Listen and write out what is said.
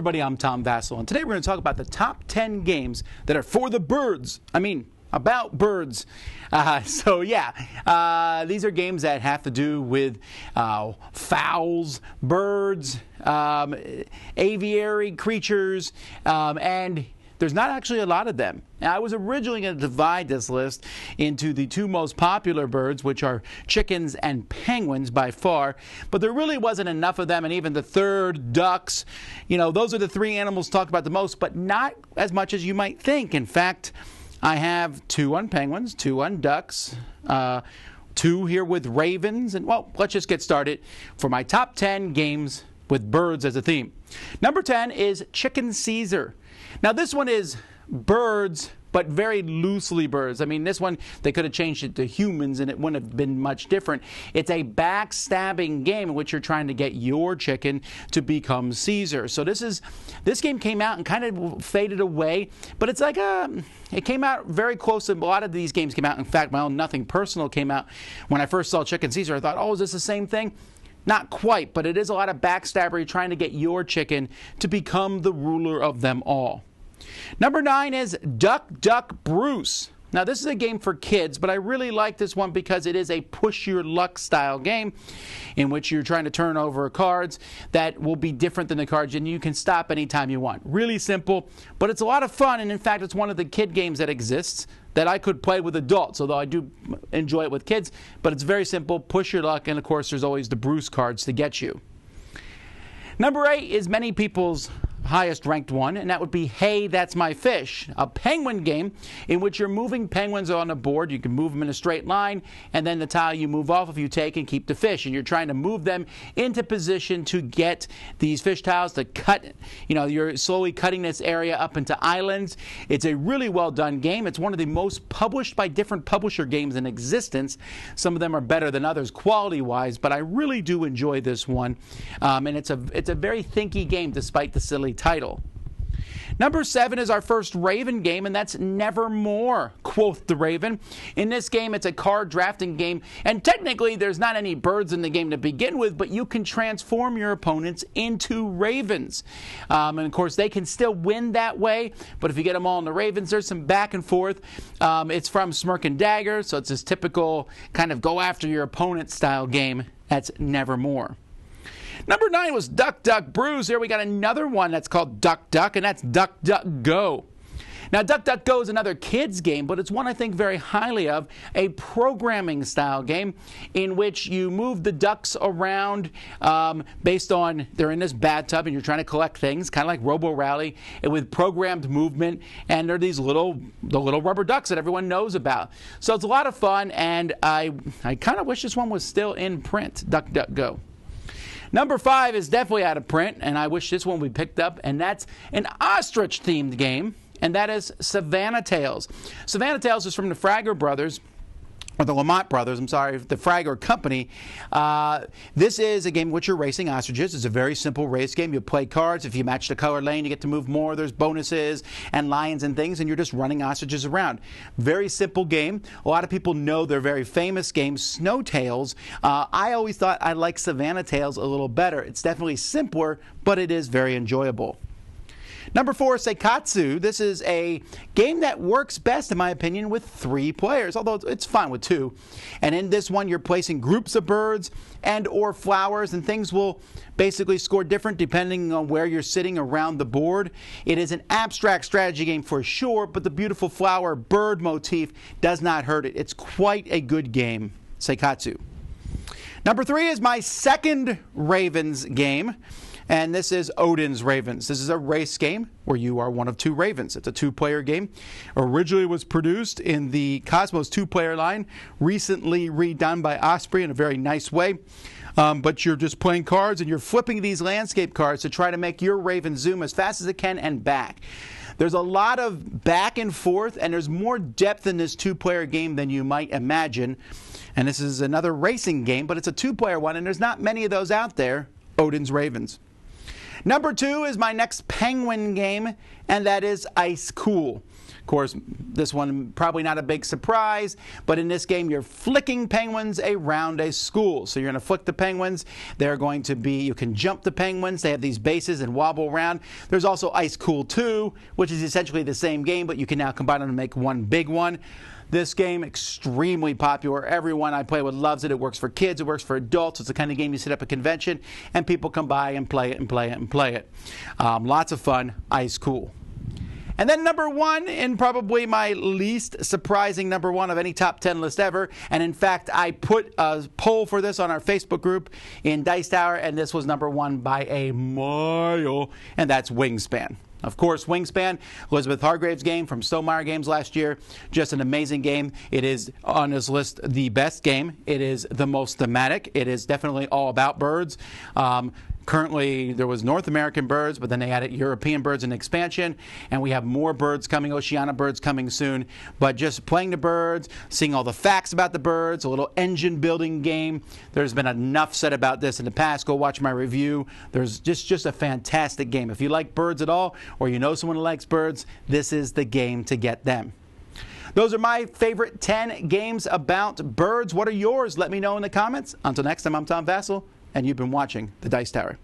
everybody, I'm Tom Vasel, and today we're going to talk about the top 10 games that are for the birds. I mean, about birds. Uh, so, yeah, uh, these are games that have to do with uh, fowls, birds, um, aviary creatures, um, and there's not actually a lot of them. Now, I was originally going to divide this list into the two most popular birds, which are chickens and penguins by far, but there really wasn't enough of them, and even the third, ducks, you know, those are the three animals talked about the most, but not as much as you might think. In fact, I have two on penguins, two on ducks, uh, two here with ravens, and well, let's just get started for my top 10 games with birds as a theme. Number 10 is Chicken Caesar. Now, this one is birds, but very loosely birds. I mean, this one, they could have changed it to humans and it wouldn't have been much different. It's a backstabbing game in which you're trying to get your chicken to become Caesar. So this is, this game came out and kind of faded away, but it's like a, it came out very close. A lot of these games came out. In fact, my own Nothing Personal came out when I first saw Chicken Caesar. I thought, oh, is this the same thing? Not quite, but it is a lot of backstabbery trying to get your chicken to become the ruler of them all. Number nine is Duck Duck Bruce. Now, this is a game for kids, but I really like this one because it is a push your luck style game in which you're trying to turn over cards that will be different than the cards and you can stop anytime you want. Really simple, but it's a lot of fun, and in fact, it's one of the kid games that exists that I could play with adults, although I do enjoy it with kids. But it's very simple push your luck, and of course, there's always the Bruce cards to get you. Number eight is many people's highest ranked one, and that would be Hey, That's My Fish, a penguin game in which you're moving penguins on a board. You can move them in a straight line, and then the tile you move off of you take and keep the fish. And you're trying to move them into position to get these fish tiles to cut, you know, you're slowly cutting this area up into islands. It's a really well done game. It's one of the most published by different publisher games in existence. Some of them are better than others quality wise, but I really do enjoy this one. Um, and it's a, it's a very thinky game despite the silly title. Number seven is our first Raven game, and that's Nevermore, quoth the Raven. In this game, it's a card drafting game, and technically, there's not any birds in the game to begin with, but you can transform your opponents into ravens. Um, and of course, they can still win that way, but if you get them all in the ravens, there's some back and forth. Um, it's from Smirk and Dagger, so it's this typical kind of go after your opponent style game. That's Nevermore. Number nine was Duck Duck Bruce. Here we got another one that's called Duck Duck, and that's Duck Duck Go. Now, Duck Duck Go is another kids game, but it's one I think very highly of a programming style game in which you move the ducks around um, based on they're in this bathtub and you're trying to collect things, kind of like Robo Rally, with programmed movement. And they're these little the little rubber ducks that everyone knows about. So it's a lot of fun, and I I kind of wish this one was still in print. Duck Duck Go. Number five is definitely out of print, and I wish this one be picked up, and that's an ostrich themed game, and that is Savannah Tails. Savannah Tails is from the Fragor Brothers or the Lamont brothers, I'm sorry, the Fragor Company. Uh, this is a game in which you're racing ostriches. It's a very simple race game. You play cards. If you match the color lane, you get to move more. There's bonuses and lions and things, and you're just running ostriches around. Very simple game. A lot of people know their very famous game, Snow Tails. Uh, I always thought I liked Savannah Tails a little better. It's definitely simpler, but it is very enjoyable. Number four, Seikatsu. This is a game that works best, in my opinion, with three players, although it's fine with two. And in this one, you're placing groups of birds and or flowers, and things will basically score different depending on where you're sitting around the board. It is an abstract strategy game for sure, but the beautiful flower bird motif does not hurt it. It's quite a good game, Seikatsu. Number three is my second Ravens game. And this is Odin's Ravens. This is a race game where you are one of two Ravens. It's a two player game. Originally was produced in the Kosmos two player line, recently redone by Osprey in a very nice way. Um, but you're just playing cards and you're flipping these landscape cards to try to make your Raven zoom as fast as it can and back. There's a lot of back and forth, and there's more depth in this two player game than you might imagine. And this is another racing game, but it's a two player one, and there's not many of those out there. Odin's Ravens. Number two is my next Penguin game, and that is Ice Cool. Of course, this one probably not a big surprise, but in this game you're flicking penguins around a school. So you're going to flick the penguins. They're going to be, you can jump the penguins. They have these bases and wobble around. There's also Ice Cool 2, which is essentially the same game, but you can now combine them to make one big one. This game, extremely popular. Everyone I play with loves it. It works for kids, it works for adults. It's the kind of game you set up a convention and people come by and play it and play it and play it. Um, lots of fun, ice cool. And then number one, and probably my least surprising number one of any top 10 list ever. And in fact, I put a poll for this on our Facebook group in Dice Tower, and this was number one by a mile, and that's Wingspan. Of course, Wingspan, Elizabeth Hargrave's game from Stonemaier Games last year, just an amazing game. It is on his list the best game. It is the most thematic. It is definitely all about birds. Um, Currently, there was North American birds, but then they added European birds in expansion, and we have more birds coming, Oceania birds coming soon. But just playing the birds, seeing all the facts about the birds, a little engine building game. There's been enough said about this in the past. Go watch my review. There's just just a fantastic game. If you like birds at all, or you know someone who likes birds, this is the game to get them. Those are my favorite 10 games about birds. What are yours? Let me know in the comments. Until next time, I'm Tom Vasel and you've been watching The Dice Tower.